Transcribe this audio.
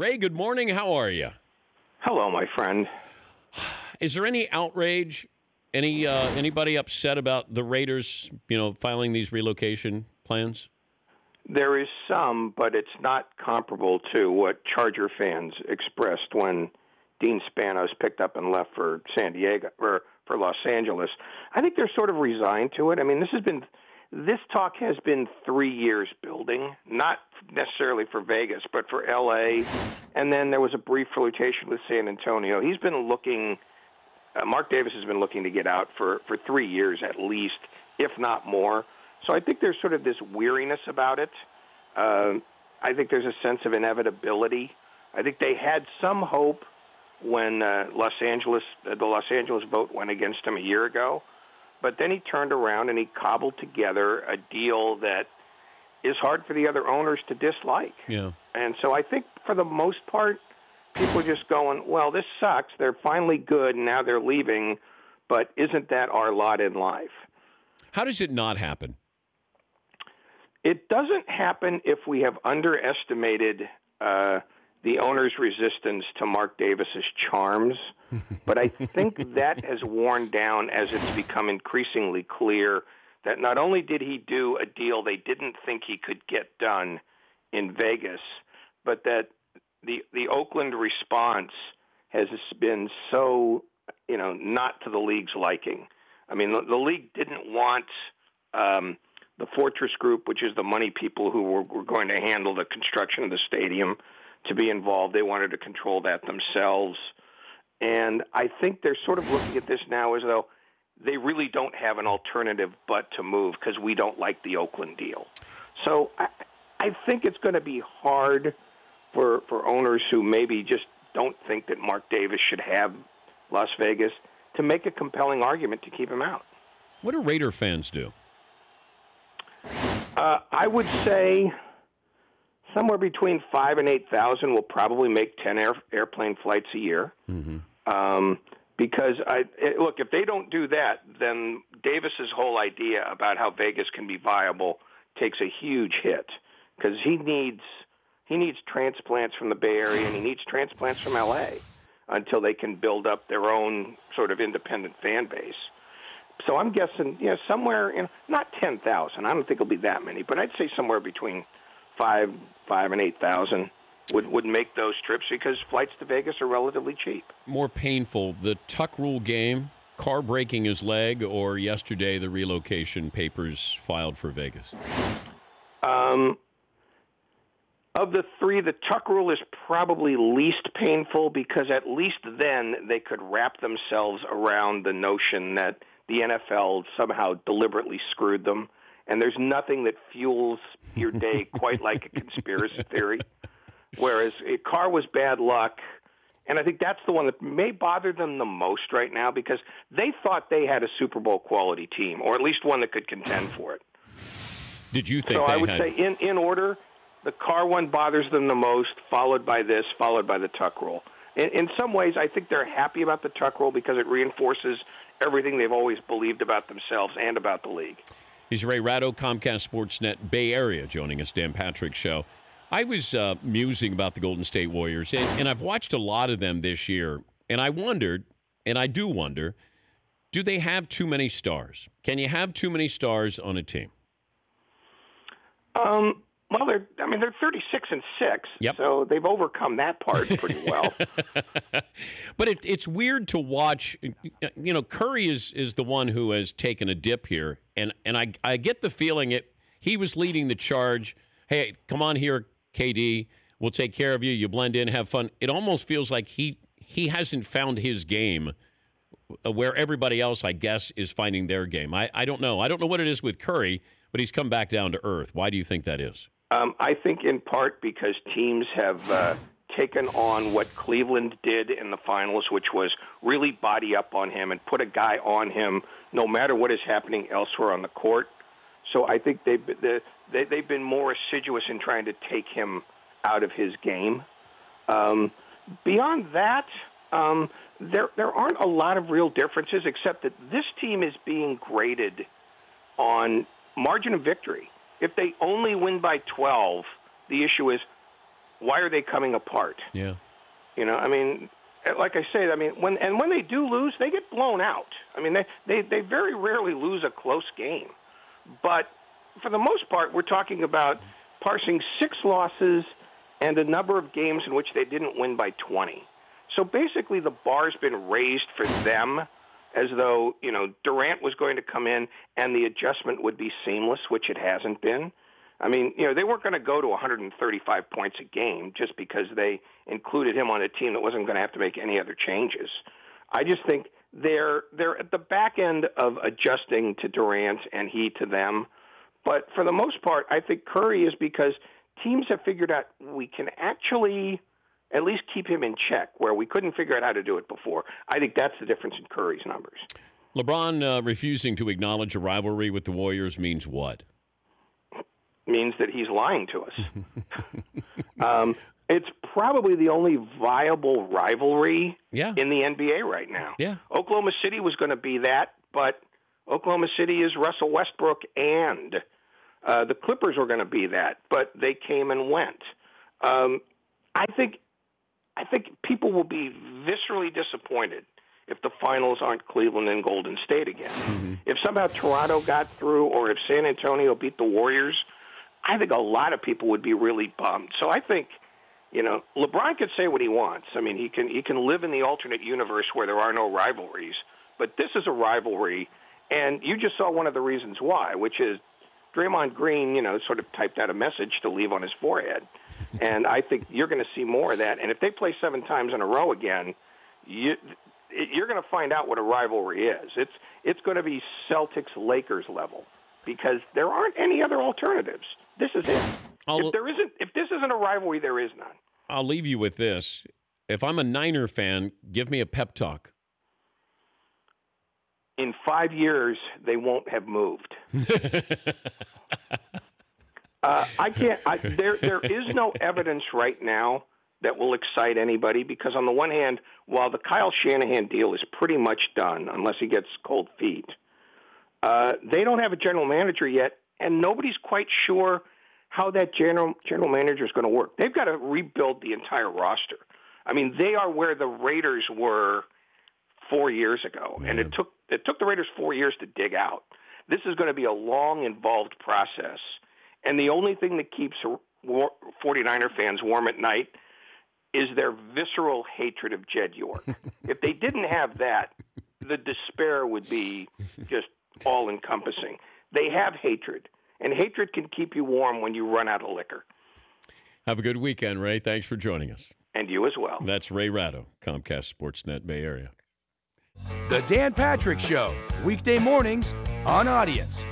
Ray, good morning. How are you? Hello, my friend. Is there any outrage? Any uh, anybody upset about the Raiders, you know, filing these relocation plans? There is some, but it's not comparable to what Charger fans expressed when Dean Spanos picked up and left for San Diego or for Los Angeles. I think they're sort of resigned to it. I mean, this has been this talk has been three years building, not necessarily for Vegas, but for L.A. And then there was a brief flirtation with San Antonio. He's been looking. Uh, Mark Davis has been looking to get out for for three years at least, if not more. So I think there's sort of this weariness about it. Uh, I think there's a sense of inevitability. I think they had some hope when uh, Los Angeles, uh, the Los Angeles vote went against him a year ago. But then he turned around and he cobbled together a deal that is hard for the other owners to dislike. Yeah. And so I think for the most part, people are just going, well, this sucks. They're finally good and now they're leaving, but isn't that our lot in life? How does it not happen? It doesn't happen if we have underestimated uh, the owner's resistance to Mark Davis's charms, but I think that has worn down as it's become increasingly clear that not only did he do a deal they didn't think he could get done in Vegas, but that the the Oakland response has been so you know not to the league's liking. I mean, the, the league didn't want um, the Fortress Group, which is the money people who were, were going to handle the construction of the stadium to be involved. They wanted to control that themselves. And I think they're sort of looking at this now as though they really don't have an alternative but to move because we don't like the Oakland deal. So I, I think it's going to be hard for, for owners who maybe just don't think that Mark Davis should have Las Vegas to make a compelling argument to keep him out. What do Raider fans do? Uh, I would say somewhere between five and eight thousand will probably make ten air, airplane flights a year. Mm-hmm. Um, because I it, look, if they don't do that, then Davis's whole idea about how Vegas can be viable takes a huge hit because he needs he needs transplants from the Bay Area and he needs transplants from L.A. until they can build up their own sort of independent fan base. So I'm guessing, you know, somewhere in not ten thousand. I don't think it'll be that many, but I'd say somewhere between five five and eight thousand would would make those trips because flights to Vegas are relatively cheap. More painful, the Tuck Rule game, Carr breaking his leg, or yesterday the relocation papers filed for Vegas. Um, of the three, the Tuck Rule is probably least painful because at least then they could wrap themselves around the notion that the NFL somehow deliberately screwed them and there's nothing that fuels your day quite like a conspiracy theory. Whereas a Carr was bad luck, and I think that's the one that may bother them the most right now because they thought they had a Super Bowl quality team, or at least one that could contend for it. Did you think? So I would had... say, in in order, the Carr one bothers them the most, followed by this, followed by the Tuck Rule. In, in some ways, I think they're happy about the Tuck Rule because it reinforces everything they've always believed about themselves and about the league. He's Ray Ratto, Comcast Sportsnet Bay Area, joining us, Dan Patrick Show. I was uh, musing about the Golden State Warriors, and, and I've watched a lot of them this year, and I wondered, and I do wonder, do they have too many stars? Can you have too many stars on a team? Um, well, they're I mean they're 36 and 6, yep. so they've overcome that part pretty well. but it, it's weird to watch you know Curry is is the one who has taken a dip here and and I I get the feeling it he was leading the charge. Hey, come on here KD, we'll take care of you. You blend in, have fun. It almost feels like he he hasn't found his game uh, where everybody else I guess is finding their game. I I don't know. I don't know what it is with Curry, but he's come back down to earth. Why do you think that is? Um, I think in part because teams have uh, taken on what Cleveland did in the finals, which was really body up on him and put a guy on him no matter what is happening elsewhere on the court. So I think they've they, they've been more assiduous in trying to take him out of his game. Um, beyond that, um, there there aren't a lot of real differences, except that this team is being graded on margin of victory if they only win by 12, the issue is why are they coming apart? Yeah. You know, I mean, eh, like I say, I mean, when and when they do lose, they get blown out. I mean, they they they very rarely lose a close game, but for the most part, we're talking about parsing six losses and a number of games in which they didn't win by 20. So basically, the bar's been raised for them as though you know Durant was going to come in and the adjustment would be seamless, which it hasn't been. I mean, you know, they weren't going to go to 135 points a game just because they included him on a team that wasn't going to have to make any other changes. I just think they're they're at the back end of adjusting to Durant and he to them. But for the most part, I think Curry is because teams have figured out we can actually at least keep him in check where we couldn't figure out how to do it before. I think that's the difference in Curry's numbers. LeBron uh, refusing to acknowledge a rivalry with the Warriors means what? Means that he's lying to us. um, it's probably the only viable rivalry yeah. in the NBA right now. Yeah. Oklahoma City was going to be that, but Oklahoma City is Russell Westbrook and uh, the Clippers were going to be that, but they came and went. Um, I think I think people will be viscerally disappointed if the finals aren't Cleveland and Golden State again. Mm-hmm. If somehow Toronto got through or if San Antonio beat the Warriors, I think a lot of people would be really bummed. So I think, you know, LeBron could say what he wants. I mean, he can he can live in the alternate universe where there are no rivalries, but this is a rivalry and you just saw one of the reasons why, which is Draymond Green, you know, sort of typed out a message to leave on his forehead. and I think you're going to see more of that. And if they play seven times in a row again, you, you're going to find out what a rivalry is. It's it's going to be Celtics Lakers level because there aren't any other alternatives. This is it. I'll, if there isn't, if this isn't a rivalry, there is none. I'll leave you with this. If I'm a Niner fan, give me a pep talk in five years they won't have moved. uh, I can't. I, there, there is no evidence right now that will excite anybody because, on the one hand, while the Kyle Shanahan deal is pretty much done, unless he gets cold feet, uh, they don't have a general manager yet, and nobody's quite sure how that general general manager is going to work. They've got to rebuild the entire roster. I mean, they are where the Raiders were four years ago, Man. and it took it took the Raiders four years to dig out. This is going to be a long, involved process, and the only thing that keeps 49er fans warm at night is their visceral hatred of Jed York. if they didn't have that, the despair would be just all encompassing. They have hatred, and hatred can keep you warm when you run out of liquor. Have a good weekend, Ray. Thanks for joining us. And you as well. That's Ray Ratto, Comcast Sportsnet Bay Area. The Dan Patrick Show, weekday mornings on Audience.